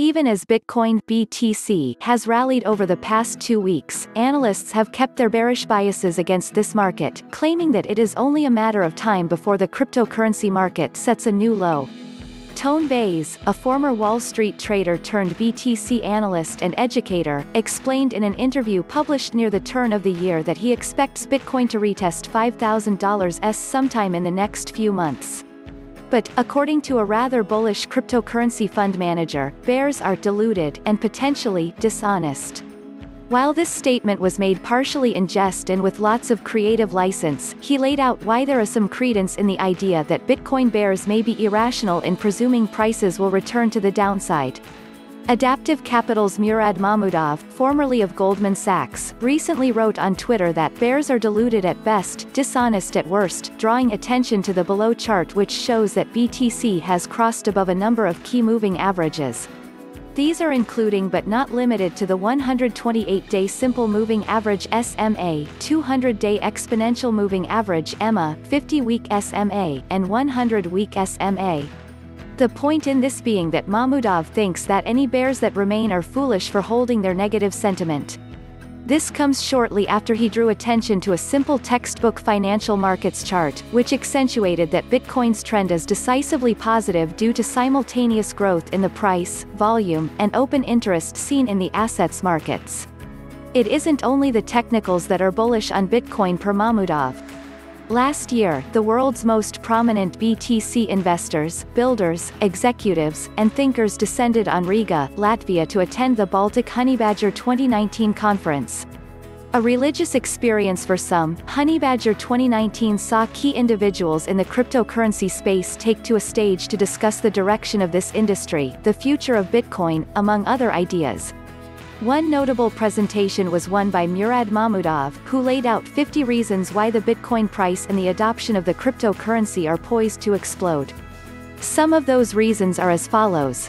Even as Bitcoin BTC has rallied over the past two weeks, analysts have kept their bearish biases against this market, claiming that it is only a matter of time before the cryptocurrency market sets a new low. Tone Vays, a former Wall Street trader turned BTC analyst and educator, explained in an interview published near the turn of the year that he expects Bitcoin to retest $5,000s sometime in the next few months. But, according to a rather bullish cryptocurrency fund manager, bears are deluded and potentially dishonest. While this statement was made partially in jest and with lots of creative license, he laid out why there is some credence in the idea that Bitcoin bears may be irrational in presuming prices will return to the downside. Adaptive Capital's Murad Mahmudov, formerly of Goldman Sachs, recently wrote on Twitter that bears are deluded at best, dishonest at worst, drawing attention to the below chart which shows that BTC has crossed above a number of key moving averages. These are including but not limited to the 128-day Simple Moving Average SMA, 200-day Exponential Moving Average EMA, 50-week SMA, and 100-week SMA. The point in this being that Mahmudov thinks that any bears that remain are foolish for holding their negative sentiment. This comes shortly after he drew attention to a simple textbook financial markets chart, which accentuated that Bitcoin's trend is decisively positive due to simultaneous growth in the price, volume, and open interest seen in the assets markets. It isn't only the technicals that are bullish on Bitcoin per Mahmudov. Last year, the world's most prominent BTC investors, builders, executives, and thinkers descended on Riga, Latvia to attend the Baltic Honeybadger 2019 conference. A religious experience for some, Honeybadger 2019 saw key individuals in the cryptocurrency space take to a stage to discuss the direction of this industry, the future of Bitcoin, among other ideas. One notable presentation was one by Murad Mahmudov, who laid out 50 reasons why the Bitcoin price and the adoption of the cryptocurrency are poised to explode. Some of those reasons are as follows.